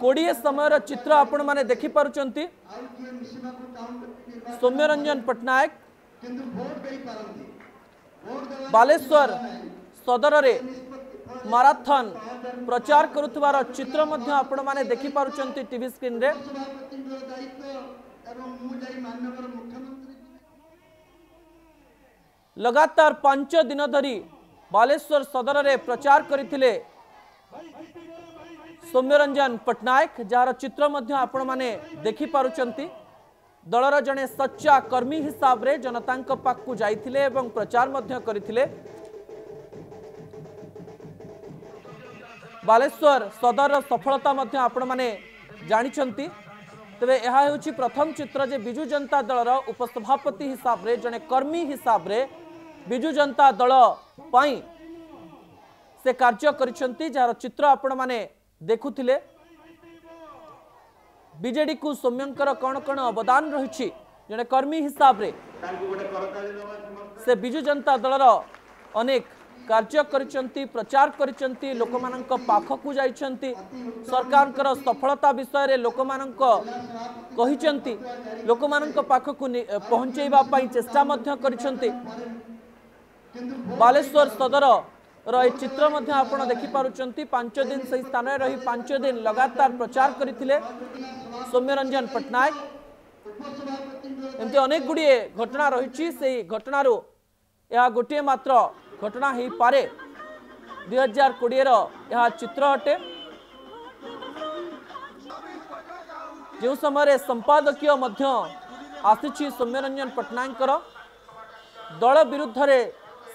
कोड़े समय चित्र माने देखी पार सौम्य रंजन पट्टनायक बालेश्वर सदर रे माराथन प्रचार कर चित्र माने देखी टीवी स्क्रीन रे लगातार पांच दिन धरी बालेश्वर सदर में प्रचार कर सौम्यरंजन पट्टनायक जार चित्र माने देखिपार दलर जड़े सच्चा कर्मी हिसाब से जनता पाक जाते प्रचार बालेश्वर सदर सफलता आपण मैने जानते तेरे यह हूँ प्रथम चित्र जे विजु जनता दल उपसभापति हिसाब से जड़े कर्मी हिसाब से विजु जनता दल ପାଇଁ ସେ କାର୍ଯ୍ୟ କରିଛନ୍ତି ଯାହାର ଚିତ୍ର ଆପଣମାନେ ଦେଖୁଥିଲେ ବିଜେଡ଼ିକୁ ସୌମ୍ୟଙ୍କର କ'ଣ କ'ଣ ଅବଦାନ ରହିଛି ଜଣେ କର୍ମୀ ହିସାବରେ ସେ ବିଜୁ ଜନତା ଦଳର ଅନେକ କାର୍ଯ୍ୟ କରିଛନ୍ତି ପ୍ରଚାର କରିଛନ୍ତି ଲୋକମାନଙ୍କ ପାଖକୁ ଯାଇଛନ୍ତି ସରକାରଙ୍କର ସଫଳତା ବିଷୟରେ ଲୋକମାନଙ୍କ କହିଛନ୍ତି ଲୋକମାନଙ୍କ ପାଖକୁ ପହଞ୍ଚାଇବା ପାଇଁ ଚେଷ୍ଟା ମଧ୍ୟ କରିଛନ୍ତି ବାଲେଶ୍ୱର ସଦର ର ଏହି ଚିତ୍ର ମଧ୍ୟ ଆପଣ ଦେଖିପାରୁଛନ୍ତି ପାଞ୍ଚ ଦିନ ସେହି ସ୍ଥାନରେ ରହି ପାଞ୍ଚ ଦିନ ଲଗାତାର ପ୍ରଚାର କରିଥିଲେ ସୌମ୍ୟରଞ୍ଜନ ପଟ୍ଟନାୟକ ଏମିତି ଅନେକ ଗୁଡ଼ିଏ ଘଟଣା ରହିଛି ସେହି ଘଟଣାରୁ ଏହା ଗୋଟିଏ ମାତ୍ର ଘଟଣା ହେଇପାରେ ଦୁଇ ହଜାର କୋଡ଼ିଏର ଏହା ଚିତ୍ର ଅଟେ ଯେଉଁ ସମୟରେ ସମ୍ପାଦକୀୟ ମଧ୍ୟ ଆସିଛି ସୌମ୍ୟରଞ୍ଜନ ପଟ୍ଟନାୟକଙ୍କର ଦଳ ବିରୁଦ୍ଧରେ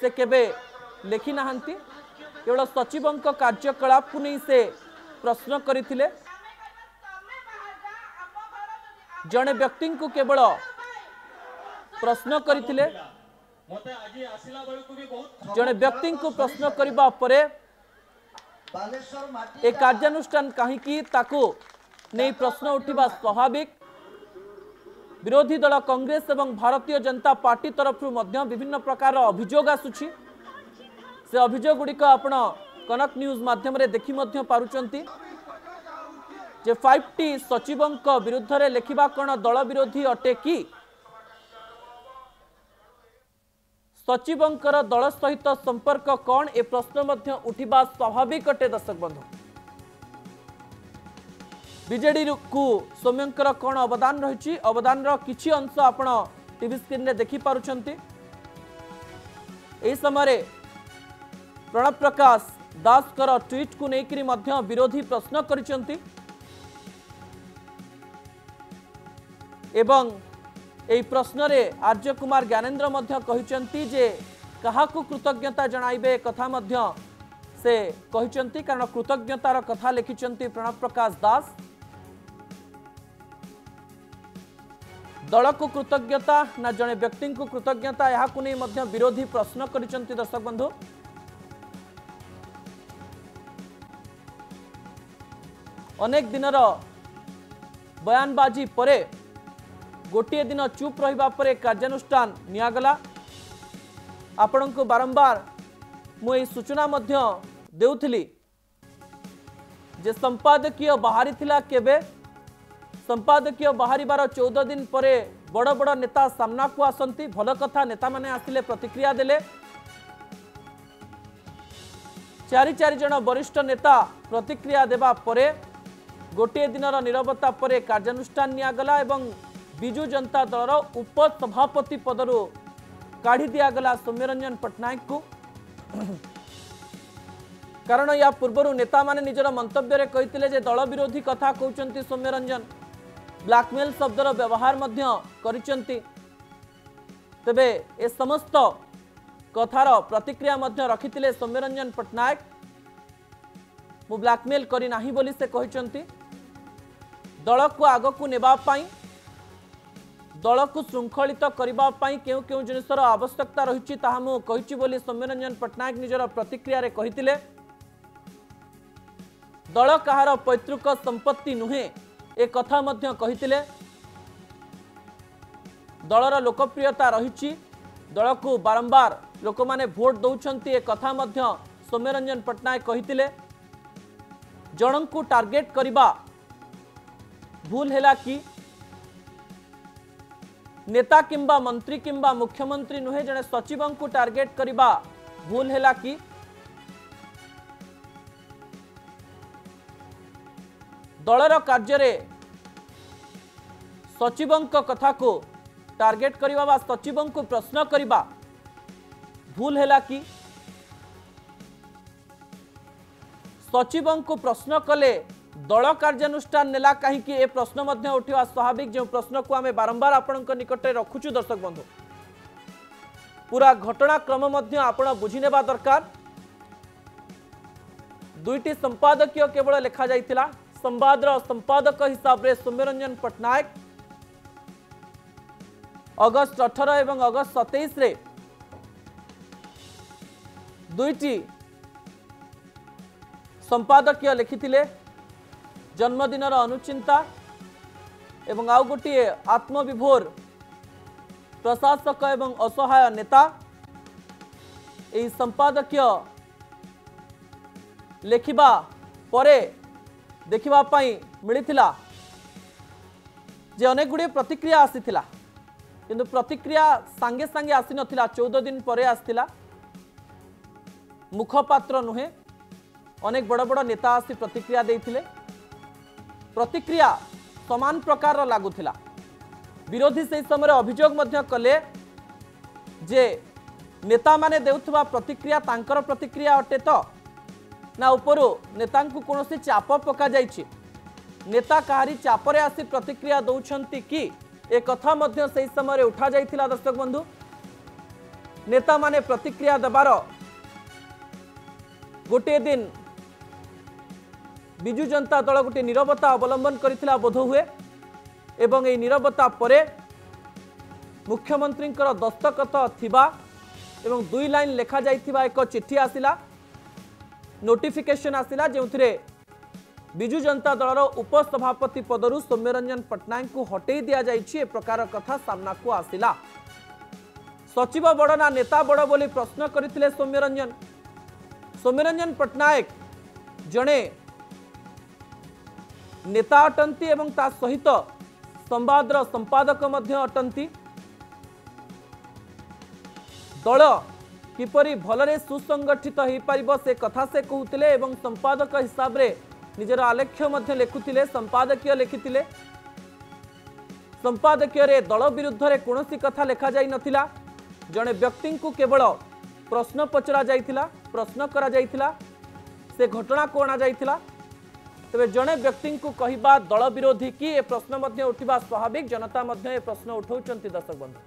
से केवे लेखि ना केवल सचिव कार्यकलाप को नहीं से प्रश्न करते जड़े व्यक्ति को केवल प्रश्न कर जड़े व्यक्ति को प्रश्न करने कार्यानुष्ठान कहीं प्रश्न उठवा स्वाभाविक বিরোধী দল কংগ্রেস এবং ভারতীয় জনতা পার্টি তরফর বিভিন্ন প্রকার অভিযোগ আসুছি সে অভিযোগ গুড়ি আপনার কনক নিউজ মাধ্যমে দেখি পাচ্ছেন যে ফাইভ টি সচিব বিধে লেখা কোণ দল বিরোধী অটে কি সচিবঙ্কর দল সহিত সম্পর্ক কণ এ প্রশ্ন উঠিবা স্বাভাবিক অটে দর্শক বন্ধু विजे को सौम्य कौन अवदान रही अवदान रिचि अंश आप स्क्रीन में समय प्रणव प्रकाश दास ट्विट को लेकर विरोधी प्रश्न कर प्रश्न आर्य कुमार ज्ञानेन्द्र जे क्या कृतज्ञता जनइबे कथा से कारण कृतज्ञतार कथा लिखिं प्रणव प्रकाश दास दल को कृतज्ञता ना जड़े व्यक्ति को कृतज्ञता यहाक नहीं विरोधी प्रश्न कर दर्शक बंधु अनेक दिन बयानबाजी पर गोटे दिन चुप रहा कार्यानुष्ठान निगला आपण को बारंबार मु सूचना दे संपादकीय बाहरी केवे ସମ୍ପାଦକୀୟ ବାହାରିବାର ଚଉଦ ଦିନ ପରେ ବଡ଼ ବଡ଼ ନେତା ସାମ୍ନାକୁ ଆସନ୍ତି ଭଲ କଥା ନେତାମାନେ ଆସିଲେ ପ୍ରତିକ୍ରିୟା ଦେଲେ ଚାରି ଚାରି ଜଣ ବରିଷ୍ଠ ନେତା ପ୍ରତିକ୍ରିୟା ଦେବା ପରେ ଗୋଟିଏ ଦିନର ନିରବତା ପରେ କାର୍ଯ୍ୟାନୁଷ୍ଠାନ ନିଆଗଲା ଏବଂ ବିଜୁ ଜନତା ଦଳର ଉପସଭାପତି ପଦରୁ କାଢ଼ି ଦିଆଗଲା ସୌମ୍ୟରଞ୍ଜନ ପଟ୍ଟନାୟକଙ୍କୁ କାରଣ ୟା ପୂର୍ବରୁ ନେତାମାନେ ନିଜର ମନ୍ତବ୍ୟରେ କହିଥିଲେ ଯେ ଦଳ ବିରୋଧୀ କଥା କହୁଛନ୍ତି ସୌମ୍ୟରଞ୍ଜନ ବ୍ଲାକମେଲ୍ ଶବ୍ଦର ବ୍ୟବହାର ମଧ୍ୟ କରିଛନ୍ତି ତେବେ ଏ ସମସ୍ତ କଥାର ପ୍ରତିକ୍ରିୟା ମଧ୍ୟ ରଖିଥିଲେ ସୌମ୍ୟରଞ୍ଜନ ପଟ୍ଟନାୟକ ମୁଁ ବ୍ଲାକମେଲ୍ କରିନାହିଁ ବୋଲି ସେ କହିଛନ୍ତି ଦଳକୁ ଆଗକୁ ନେବା ପାଇଁ ଦଳକୁ ଶୃଙ୍ଖଳିତ କରିବା ପାଇଁ କେଉଁ କେଉଁ ଜିନିଷର ଆବଶ୍ୟକତା ରହିଛି ତାହା ମୁଁ କହିଛି ବୋଲି ସୌମ୍ୟରଞ୍ଜନ ପଟ୍ଟନାୟକ ନିଜର ପ୍ରତିକ୍ରିୟାରେ କହିଥିଲେ ଦଳ କାହାର ପୈତୃକ ସମ୍ପତ୍ତି ନୁହେଁ एक दलर लोकप्रियता रही दल को बारंबार लोक मैंने भोट दौंट एक सौम्यरंजन पट्टनायक जन को टार्गेट करने भूल है कि नेता किंबा मंत्री किंबा मुख्यमंत्री नुहे जड़े सचिव को टार्गेट करने भूल है कि दलर कार्य सचिव कथा को टारगेट करने सचिव को प्रश्न करवा भूल है कि सचिव को प्रश्न कले दल कार्यानुष्ठान कहीं ए प्रश्न उठा स्वाभाविक जो प्रश्न को आम बारंबार आपण निकट रखु दर्शक बंधु पूरा घटनाक्रम आप बुझने दरकार दुईट संपादक केवल लिखा जा संवाद संपादक हिसाब से सौम्यरंजन पट्टनायक अगस्ट अठर एवं अगस्त सतैश दुईट संपादक लिखि जन्मदिन अनुचिंता एवं आउ गोटे आत्मविभोर प्रशासक एवं असहाय नेता संपादक लिखा परे देखापी मिले जे अनेक गुड़े प्रतिक्रिया आसी कि प्रतिक्रिया सांगे सांगे आसी ना चौदह दिन पर मुखपात्र नुहे अनेक बड़ बड़ नेता आसी प्रतिक्रिया प्रतिक्रिया समान प्रकार लगुला विरोधी से समय अभोग कले जे नेता माने देउथवा प्रतिक्रिया प्रतिक्रिया अटे तो ନା ଉପରୁ ନେତାଙ୍କୁ କୌଣସି ଚାପ ପକାଯାଇଛି ନେତା କାହାରି ଚାପରେ ଆସି ପ୍ରତିକ୍ରିୟା ଦେଉଛନ୍ତି କି ଏ କଥା ମଧ୍ୟ ସେହି ସମୟରେ ଉଠାଯାଇଥିଲା ଦର୍ଶକ ବନ୍ଧୁ ନେତାମାନେ ପ୍ରତିକ୍ରିୟା ଦେବାର ଗୋଟିଏ ଦିନ ବିଜୁ ଜନତା ଦଳ ଗୋଟିଏ ନିରବତା ଅବଲମ୍ବନ କରିଥିଲା ବୋଧହୁଏ ଏବଂ ଏହି ନିରବତା ପରେ ମୁଖ୍ୟମନ୍ତ୍ରୀଙ୍କର ଦସ୍ତଖତ ଥିବା ଏବଂ ଦୁଇ ଲାଇନ୍ ଲେଖାଯାଇଥିବା ଏକ ଚିଠି ଆସିଲା नोटिफिकेशन आसला जो थे विजु जनता दल उपसभापति पदर सौम्यरंजन पट्टनायक हटे दि जाकार कथा सामना को आसला सचिव बड़ ना नेता बड़ बोली प्रश्न करते सौम्यरंजन सौम्यरंजन पट्टनायक जड़े नेता अटंती एवं ता सहित संवादर संपादक अटंती दल किपर भल सुसंगठित हो पार से कथा से कहते संपादक हिसाब से निजर आलेख्य लिखुते संपादक लिखि संपादक दल विरुद्ध कौन कथा लिखा जा ना जड़े व्यक्ति को केवल प्रश्न पचरा जा प्रश्न कर घटना को अणा अणाइला तेरे जड़े व्यक्ति को कह दल विरोधी कि प्रश्न उठवा स्वाभाविक जनता प्रश्न उठाऊ दर्शक बंधु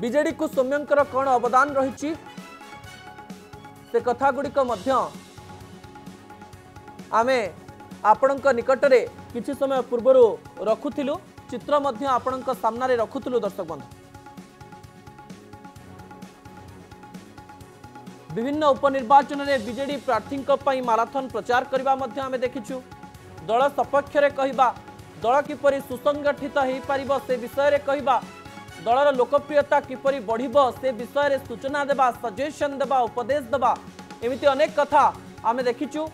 ବିଜେଡ଼ିକୁ ସୌମ୍ୟଙ୍କର କ'ଣ ଅବଦାନ ରହିଛି ସେ କଥାଗୁଡ଼ିକ ମଧ୍ୟ ଆମେ ଆପଣଙ୍କ ନିକଟରେ କିଛି ସମୟ ପୂର୍ବରୁ ରଖୁଥିଲୁ ଚିତ୍ର ମଧ୍ୟ ଆପଣଙ୍କ ସାମ୍ନାରେ ରଖୁଥିଲୁ ଦର୍ଶକ ବନ୍ଧୁ ବିଭିନ୍ନ ଉପନିର୍ବାଚନରେ ବିଜେଡ଼ି ପ୍ରାର୍ଥୀଙ୍କ ପାଇଁ ମାରାଥନ ପ୍ରଚାର କରିବା ମଧ୍ୟ ଆମେ ଦେଖିଛୁ ଦଳ ସପକ୍ଷରେ କହିବା ଦଳ କିପରି ସୁସଂଗଠିତ ହୋଇପାରିବ ସେ ବିଷୟରେ କହିବା दलर लोकप्रियता किपर बढ़ विषय सूचना देवा सजेसन देवा उपदेश देवा एमती अनेक कथा आम देखिचु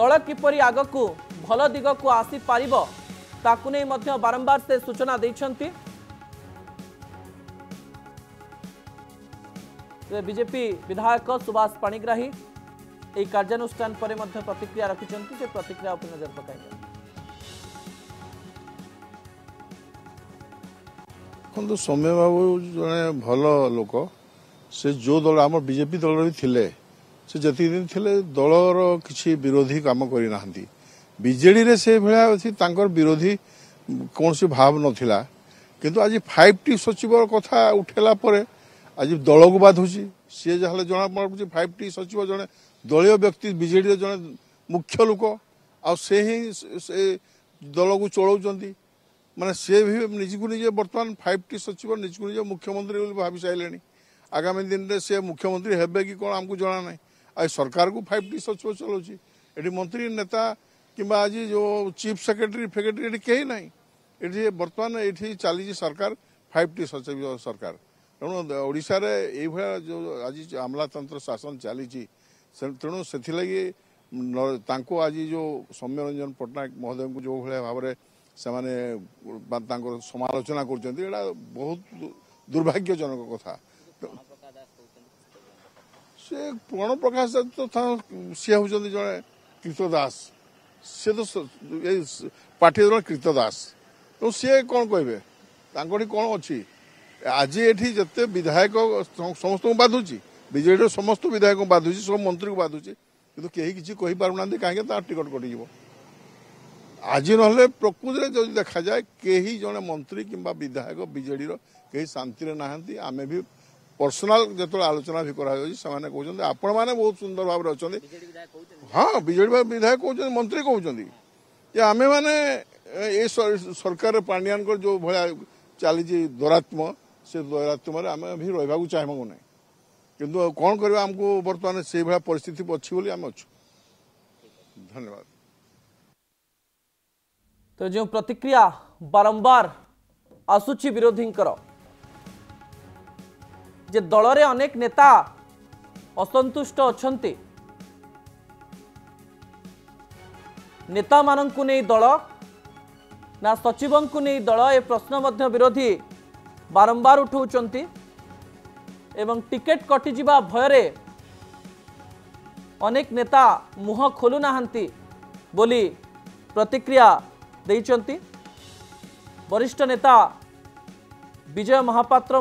दल किपर आग को भल दिग को आसी पार बारंबार से सूचना देखते बीजेपी विधायक सुभाष पाणिग्राही कार्यानुष्ठान पर प्रतिक्रिया रखिंट प्रतिक्रिया नजर पकड़ा ଦେଖନ୍ତୁ ସୌମ୍ୟ ବାବୁ ଜଣେ ଭଲ ଲୋକ ସେ ଯେଉଁ ଦଳ ଆମ ବିଜେପି ଦଳରେ ବି ଥିଲେ ସେ ଯେତିକି ଦିନ ଥିଲେ ଦଳର କିଛି ବିରୋଧୀ କାମ କରିନାହାନ୍ତି ବିଜେଡ଼ିରେ ସେଇଭଳିଆ ଅଛି ତାଙ୍କର ବିରୋଧୀ କୌଣସି ଭାବ ନଥିଲା କିନ୍ତୁ ଆଜି ଫାଇଭ୍ ଟି ସଚିବ କଥା ଉଠେଇଲା ପରେ ଆଜି ଦଳକୁ ବାଧୁଛି ସିଏ ଯାହା ହେଲେ ଜଣାପଡ଼ୁଛି ଫାଇଭ୍ ଟି ସଚିବ ଜଣେ ଦଳୀୟ ବ୍ୟକ୍ତି ବିଜେଡ଼ିର ଜଣେ ମୁଖ୍ୟ ଲୋକ ଆଉ ସେ ହିଁ ସେ ଦଳକୁ ଚଳାଉଛନ୍ତି మన సేవి నిజ్గునిజే బర్తమాన్ 5T సచివ నిజ్గునిజే ముఖ్యమంత్రి భవిష్యై లేని ఆగమిన దినరే సే ముఖ్యమంత్రి హేబకి కోన్ అమ్కు జణానై ఆయ్ సర్కార్కు 5T సచివ చలుచి ఎడి మంత్రి నేత కింబా అజి జో చీఫ్ సెక్రటరీ ఫెకటరీ కేహై నై ఎడి బర్తమాన్ ఎట్టి చాలిజి సర్కార్ 5T సచివ సర్కార్ ఒడిసా రే ఏ భాయా జో అజి ఆమలా తంత్ర శాసన్ చాలిజి సంత్రణు సేతి లగి తాంకు అజి జో సౌమ్య रंजन పట్నాక్ మహదేవ్ కు జో భలే భావరే ସେମାନେ ତାଙ୍କର ସମାଲୋଚନା କରୁଛନ୍ତି ଏଇଟା ବହୁତ ଦୁର୍ଭାଗ୍ୟଜନକ କଥା ସେ ପ୍ରଣ ପ୍ରକାଶ ଦାସ ତ ସିଏ ହେଉଛନ୍ତି ଜଣେ କୀର୍ତ୍ତ ଦାସ ସେ ତ ଏଇ ପାର୍ଟିର ଜଣେ କୀର୍ତ୍ତ ଦାସ ତେଣୁ ସିଏ କ'ଣ କହିବେ ତାଙ୍କଠି କ'ଣ ଅଛି ଆଜି ଏଠି ଯେତେ ବିଧାୟକ ସମସ୍ତଙ୍କୁ ବାଧୁଛି ବିଜେଡ଼ିର ସମସ୍ତ ବିଧାୟକଙ୍କୁ ବାଧୁଛି ସବୁ ମନ୍ତ୍ରୀଙ୍କୁ ବାଧୁଛି କିନ୍ତୁ କେହି କିଛି କହିପାରୁନାହାନ୍ତି କାହିଁକି ତାର ଟିକଟ କଟିଯିବ आज ना प्रकृति में जो देखा जाए कहीं जड़े मंत्री किंवा विधायक विजेडर कहीं शांति नहांती आम भी पर्सनाल जो तो आलोचना भी कराने कहते आपण मैंने बहुत सुंदर भाव हाँ विजे विधायक कौन मंत्री कहते आम मैंने ये सरकार पांडियान जो भाया चली दौरात्म से दौरात्म आम भी रहा चाहे ना कि कौन करमको बर्तमान से भाया पिस्थित अच्छी आम अच्छा धन्यवाद ତ ଯେଉଁ ପ୍ରତିକ୍ରିୟା ବାରମ୍ବାର ଆସୁଛି ବିରୋଧୀଙ୍କର ଯେ ଦଳରେ ଅନେକ ନେତା ଅସନ୍ତୁଷ୍ଟ ଅଛନ୍ତି ନେତାମାନଙ୍କୁ ନେଇ ଦଳ ନା ସଚିବଙ୍କୁ ନେଇ ଦଳ ଏ ପ୍ରଶ୍ନ ମଧ୍ୟ ବିରୋଧୀ ବାରମ୍ବାର ଉଠାଉଛନ୍ତି ଏବଂ ଟିକେଟ୍ କଟିଯିବା ଭୟରେ ଅନେକ ନେତା ମୁହଁ ଖୋଲୁନାହାନ୍ତି ବୋଲି ପ୍ରତିକ୍ରିୟା वरिष्ठ नेता विजय महापात्र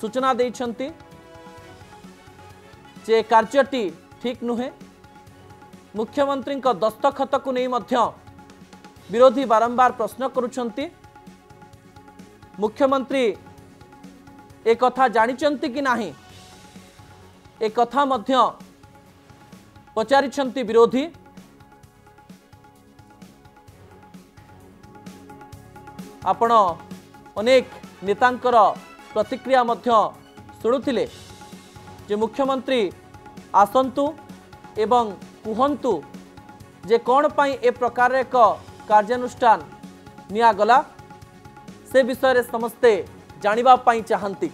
सूचना दे कार्यटि ठीक नुहे मुख्यमंत्री दस्तखत को नहीं विरोधी बारंबार प्रश्न मुख्यमंत्री एक जानी कि ना एक पचार विरोधी ଆପଣ ଅନେକ ନେତାଙ୍କର ପ୍ରତିକ୍ରିୟା ମଧ୍ୟ ଶୁଣୁଥିଲେ ଯେ ମୁଖ୍ୟମନ୍ତ୍ରୀ ଆସନ୍ତୁ ଏବଂ କୁହନ୍ତୁ ଯେ କ'ଣ ପାଇଁ ଏ ପ୍ରକାର ଏକ କାର୍ଯ୍ୟାନୁଷ୍ଠାନ ନିଆଗଲା ସେ ବିଷୟରେ ସମସ୍ତେ ଜାଣିବା ପାଇଁ ଚାହାନ୍ତି